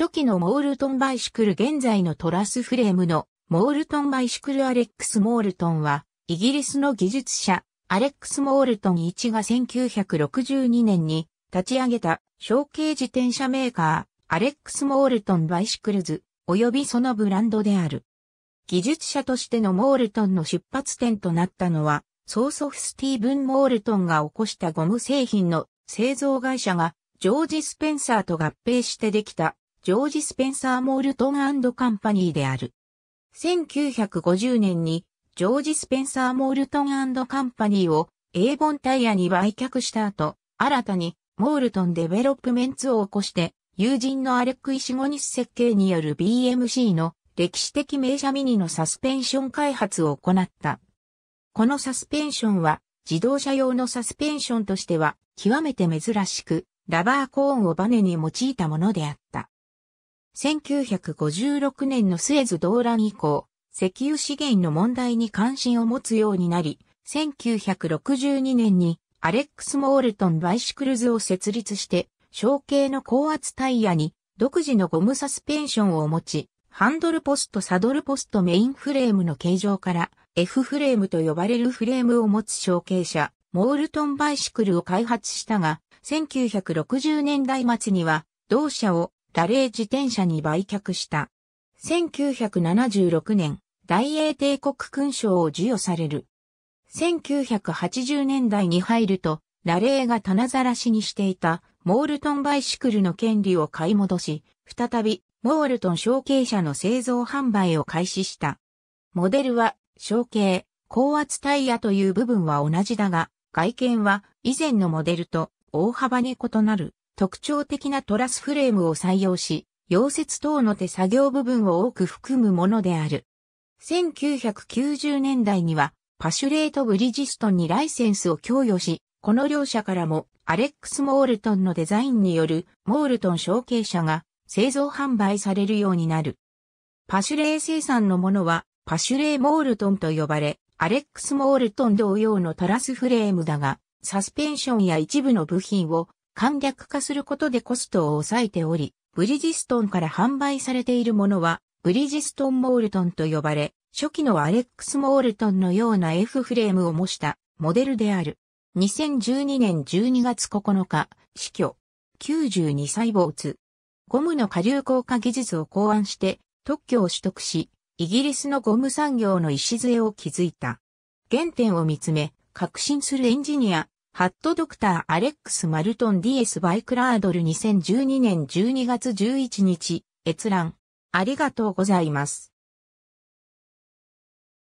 初期のモールトンバイシクル現在のトラスフレームのモールトンバイシクルアレックス・モールトンは、イギリスの技術者、アレックス・モールトン1が1962年に立ち上げた小径自転車メーカー、アレックス・モールトンバイシクルズ、及びそのブランドである。技術者としてのモールトンの出発点となったのは、曽祖父スティーブン・モールトンが起こしたゴム製品の製造会社がジョージ・スペンサーと合併してできたジョージ・スペンサー・モールトンカンパニーである。1950年にジョージ・スペンサー・モールトンカンパニーをエーボンタイヤに売却した後、新たにモールトンデベロップメンツを起こして、友人のアレック・イシゴニス設計による BMC の歴史的名車ミニのサスペンション開発を行った。このサスペンションは自動車用のサスペンションとしては極めて珍しく、ラバーコーンをバネに用いたものであった。1956年のスエズ動乱以降、石油資源の問題に関心を持つようになり、1962年にアレックス・モールトン・バイシクルズを設立して、小径の高圧タイヤに独自のゴムサスペンションを持ち、ハンドルポストサドルポストメインフレームの形状から F フレームと呼ばれるフレームを持つ小径車、モールトンバイシクルを開発したが、1960年代末には同社をラレー自転車に売却した。1976年、大英帝国勲章を授与される。1980年代に入ると、ラレーが棚ざらしにしていたモールトンバイシクルの権利を買い戻し、再びモールトン小径車の製造販売を開始した。モデルは小径、高圧タイヤという部分は同じだが、外見は以前のモデルと大幅に異なる特徴的なトラスフレームを採用し、溶接等の手作業部分を多く含むものである。1990年代にはパシュレーとブリヂストンにライセンスを供与し、この両社からもアレックス・モールトンのデザインによるモールトン小径車が製造販売されるようになる。パシュレー生産のものはパシュレー・モールトンと呼ばれ、アレックス・モールトン同様のトラスフレームだが、サスペンションや一部の部品を簡略化することでコストを抑えており、ブリヂストンから販売されているものは、ブリヂストンモールトンと呼ばれ、初期のアレックスモールトンのような F フレームを模したモデルである。2012年12月9日、死去。92歳没。ゴムの下流硬化技術を考案して特許を取得し、イギリスのゴム産業の礎を築いた。原点を見つめ、革新するエンジニア、ハットドクターアレックス・マルトン・ディエス・バイクラードル2012年12月11日、閲覧。ありがとうございます。